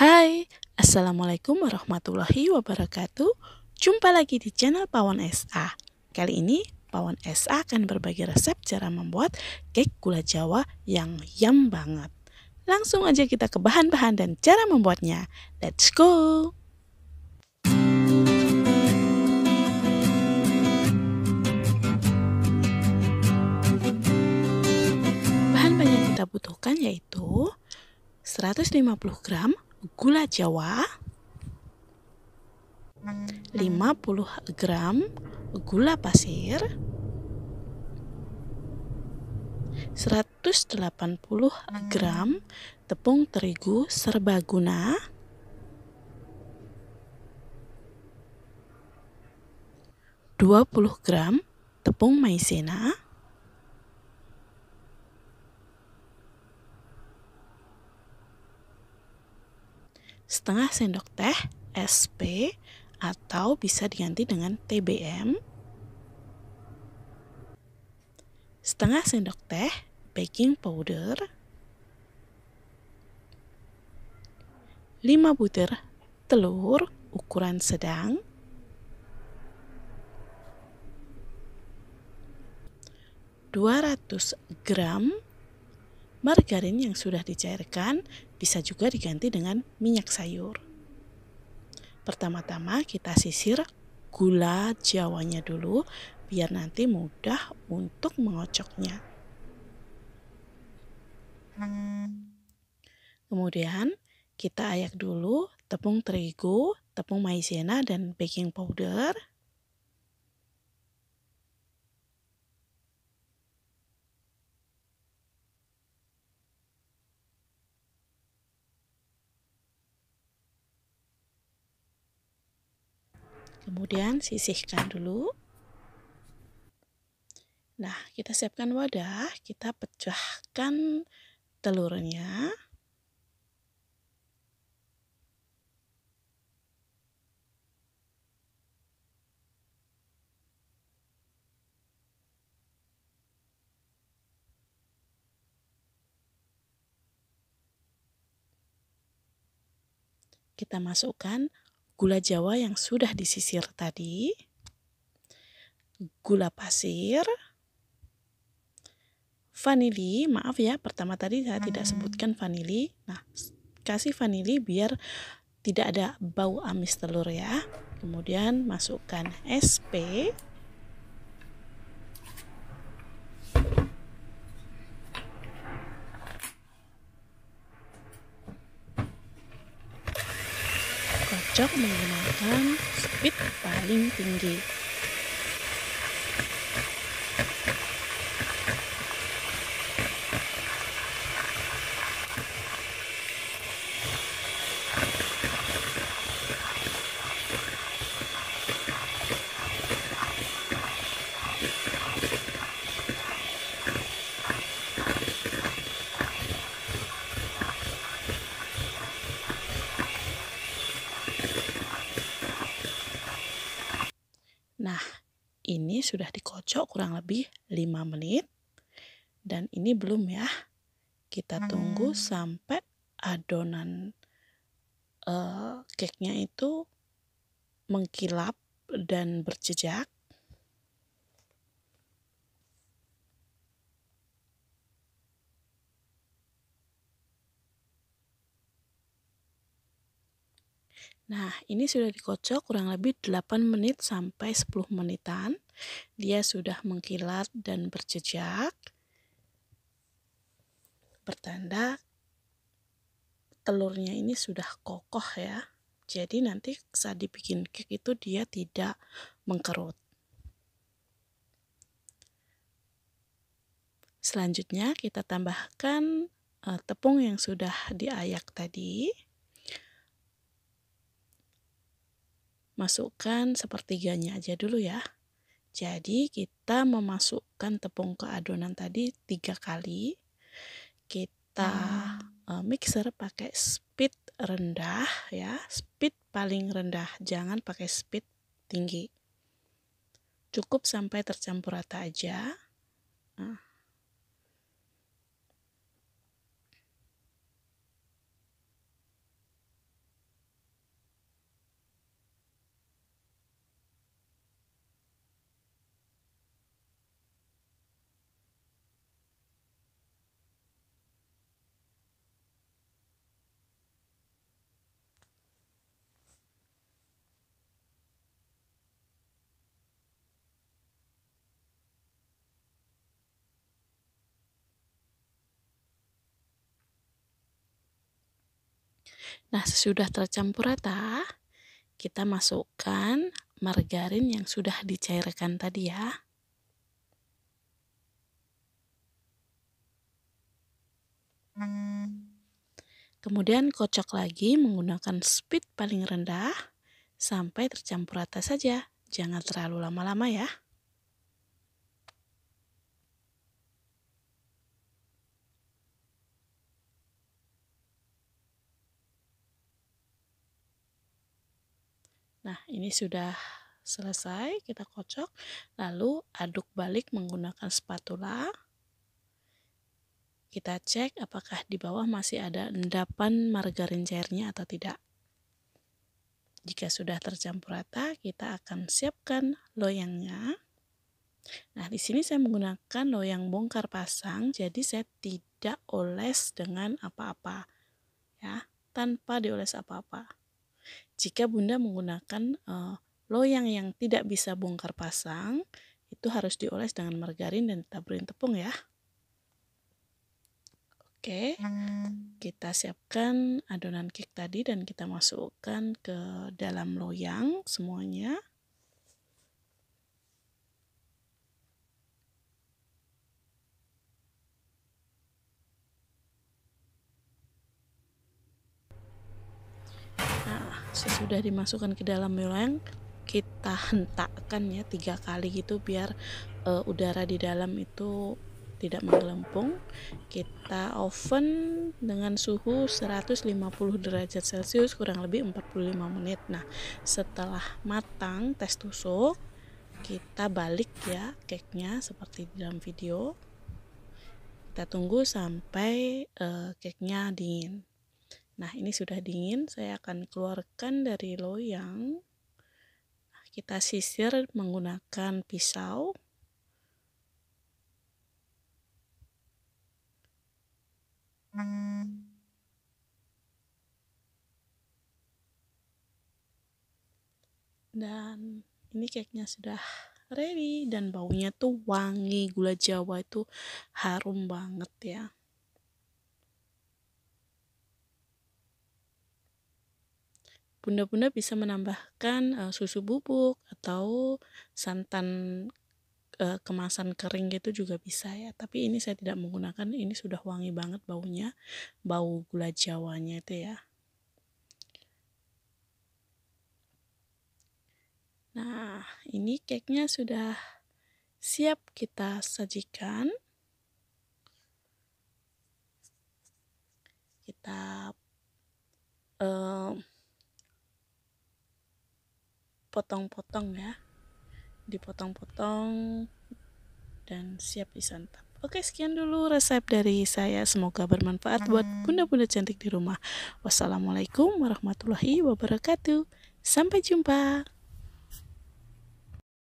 Hai, Assalamualaikum warahmatullahi wabarakatuh. Jumpa lagi di channel Pawon SA Kali ini Pawon SA akan berbagi resep cara membuat cake gula jawa yang yum banget. Langsung aja kita ke bahan-bahan dan cara membuatnya. Let's go! Bahan-bahan yang kita butuhkan yaitu 150 gram gula jawa 50 gram gula pasir 180 gram tepung terigu serbaguna 20 gram tepung maizena setengah sendok teh SP atau bisa diganti dengan TBM setengah sendok teh baking powder. 5 butir telur ukuran sedang. 200 gram margarin yang sudah dicairkan bisa juga diganti dengan minyak sayur. Pertama-tama kita sisir gula jawanya dulu biar nanti mudah untuk mengocoknya. Kemudian kita ayak dulu tepung terigu, tepung maizena dan baking powder. Kemudian sisihkan dulu. Nah, kita siapkan wadah, kita pecahkan telurnya. Kita masukkan gula jawa yang sudah disisir tadi, gula pasir, vanili, maaf ya, pertama tadi saya tidak hmm. sebutkan vanili. Nah, kasih vanili biar tidak ada bau amis telur ya. Kemudian masukkan SP. Cocok menggunakan speed paling tinggi Nah, ini sudah dikocok kurang lebih 5 menit. Dan ini belum ya. Kita tunggu hmm. sampai adonan uh, cake-nya itu mengkilap dan berjejak. Nah, ini sudah dikocok kurang lebih 8 menit sampai 10 menitan. Dia sudah mengkilat dan berjejak. Pertanda telurnya ini sudah kokoh ya. Jadi nanti saat dibikin cake itu dia tidak mengkerut. Selanjutnya kita tambahkan uh, tepung yang sudah diayak tadi. Masukkan sepertiganya aja dulu ya. Jadi kita memasukkan tepung ke adonan tadi tiga kali. Kita uh, mixer pakai speed rendah ya, speed paling rendah, jangan pakai speed tinggi. Cukup sampai tercampur rata aja. Nah. Nah, sesudah tercampur rata, kita masukkan margarin yang sudah dicairkan tadi ya. Kemudian kocok lagi menggunakan speed paling rendah sampai tercampur rata saja. Jangan terlalu lama-lama ya. Nah, ini sudah selesai, kita kocok, lalu aduk balik menggunakan spatula. Kita cek apakah di bawah masih ada endapan margarin cairnya atau tidak. Jika sudah tercampur rata, kita akan siapkan loyangnya. Nah, di sini saya menggunakan loyang bongkar pasang, jadi saya tidak oles dengan apa-apa. Ya, tanpa dioles apa-apa. Jika Bunda menggunakan uh, loyang yang tidak bisa bongkar pasang, itu harus dioles dengan margarin dan taburin tepung ya. Oke, kita siapkan adonan cake tadi dan kita masukkan ke dalam loyang semuanya. Sesudah dimasukkan ke dalam loyang kita hentakkan ya tiga kali gitu biar uh, udara di dalam itu tidak menggelempung kita oven dengan suhu 150 derajat celcius kurang lebih 45 menit. Nah setelah matang tes tusuk kita balik ya cake nya seperti di dalam video. Kita tunggu sampai uh, cake nya dingin Nah, ini sudah dingin, saya akan keluarkan dari loyang. Kita sisir menggunakan pisau. Dan ini cake-nya sudah ready dan baunya tuh wangi, gula jawa itu harum banget ya. Bunda-bunda bisa menambahkan uh, susu bubuk atau santan uh, kemasan kering gitu juga bisa ya. Tapi ini saya tidak menggunakan, ini sudah wangi banget baunya, bau gula jawanya itu ya. Nah, ini cake-nya sudah siap kita sajikan. Kita uh, potong-potong ya. Dipotong-potong dan siap disantap. Oke sekian dulu resep dari saya. Semoga bermanfaat buat bunda-bunda cantik di rumah. Wassalamualaikum warahmatullahi wabarakatuh. Sampai jumpa